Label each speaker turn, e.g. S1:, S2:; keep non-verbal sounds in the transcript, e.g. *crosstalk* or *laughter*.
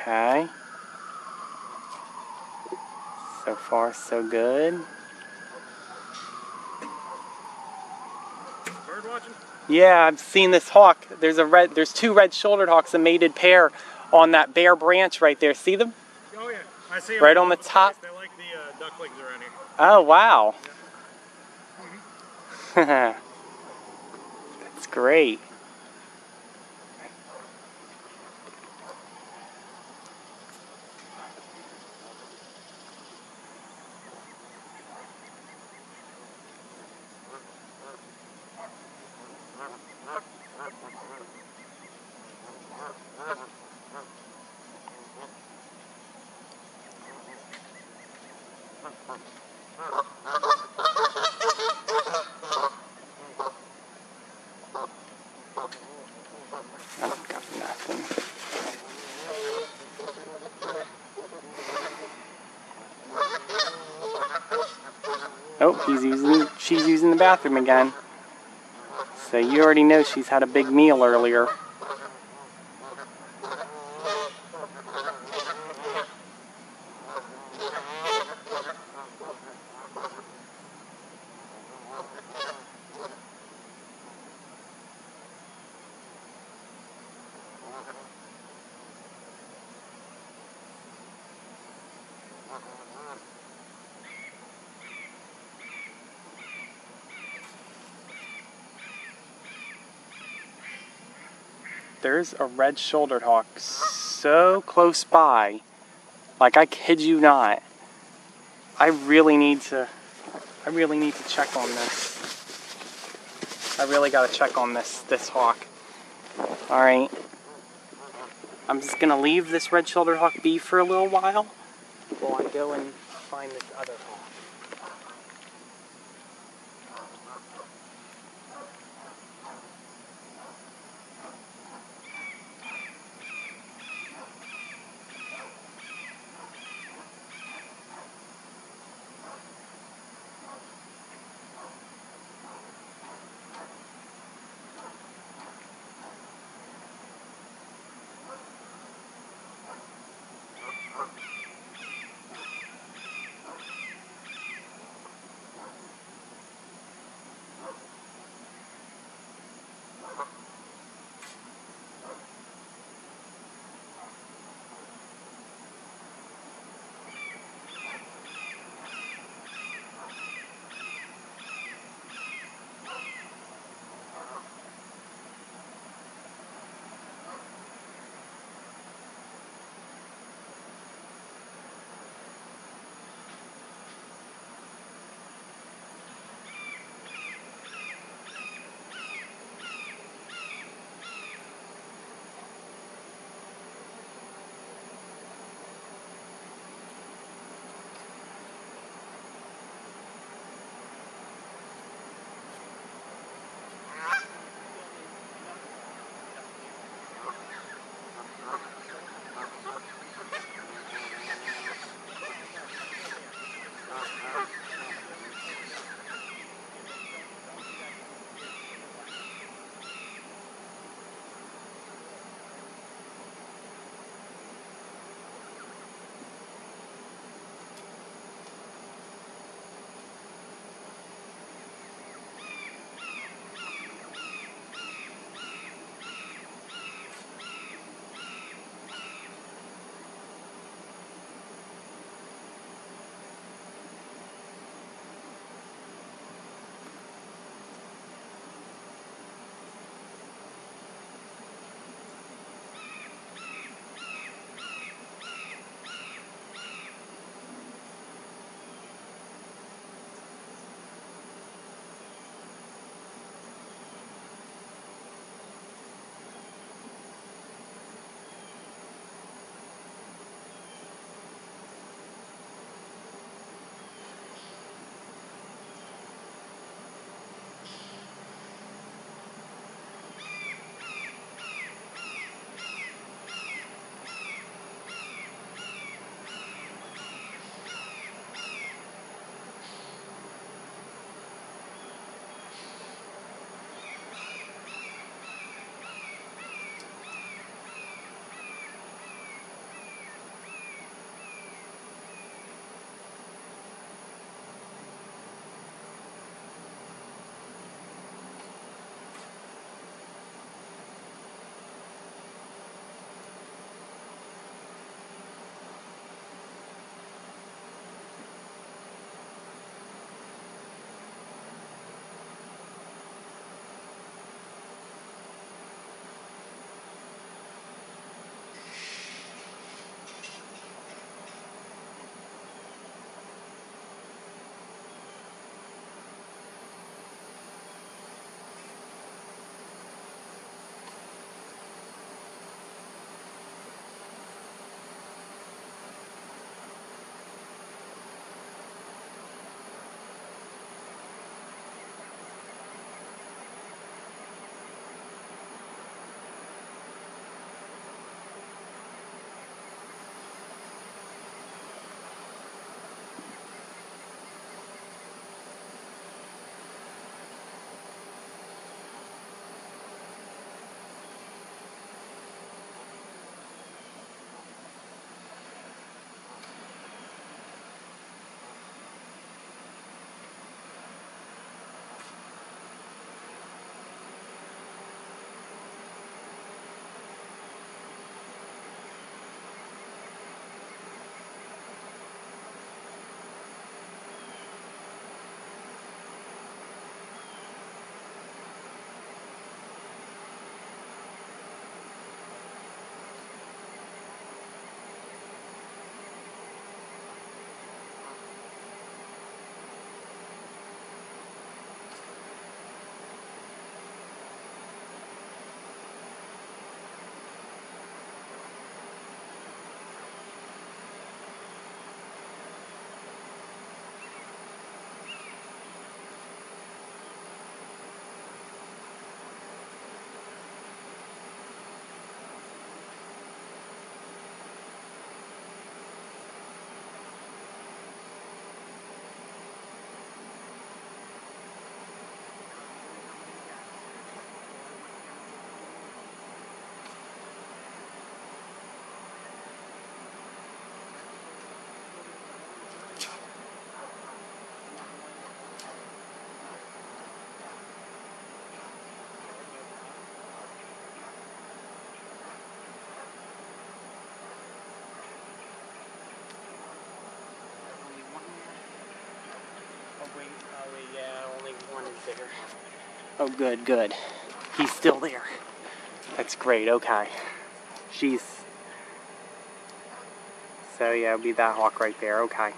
S1: Okay. So far, so good.
S2: Bird watching?
S1: Yeah, I've seen this hawk. There's a red. There's two red-shouldered hawks, a mated pair, on that bare branch right there. See them?
S2: Oh yeah, I see them.
S1: Right on the top.
S2: They like the uh, ducklings around here.
S1: Oh wow. *laughs* That's great. Oh, he's using. She's using the bathroom again. So you already know she's had a big meal earlier. There's a red-shouldered hawk so close by. Like I kid you not. I really need to I really need to check on this. I really got to check on this this hawk. All right. I'm just to leave this red-shouldered hawk be for a little while while I go and find this other we,
S2: uh, we uh, only one.
S1: Oh, good, good. He's still there. That's great, okay. She's... So yeah, it'll be that hawk right there, okay.